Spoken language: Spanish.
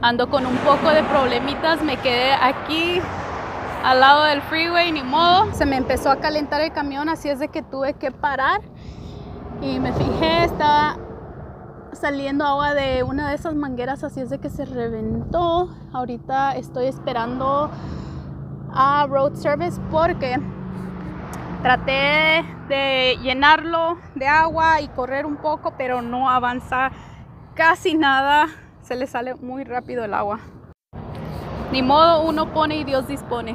ando con un poco de problemitas, me quedé aquí al lado del freeway, ni modo. Se me empezó a calentar el camión, así es de que tuve que parar. Y me fijé, estaba saliendo agua de una de esas mangueras, así es de que se reventó. Ahorita estoy esperando a Road Service porque traté de llenarlo de agua y correr un poco, pero no avanza casi nada. Se le sale muy rápido el agua. Ni modo, uno pone y Dios dispone.